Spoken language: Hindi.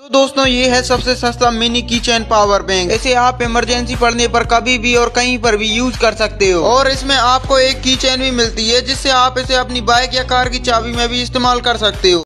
तो दोस्तों, ये है सबसे सस्ता मिनी की चैन पावर बैंक इसे आप इमरजेंसी पड़ने पर कभी भी और कहीं पर भी यूज़ कर सकते हो। और इसमें आपको एक की चैन भी मिलती है, जिससे आप इसे अपनी बाइक या कार की चाबी में भी इस्तेमाल कर सकते हो।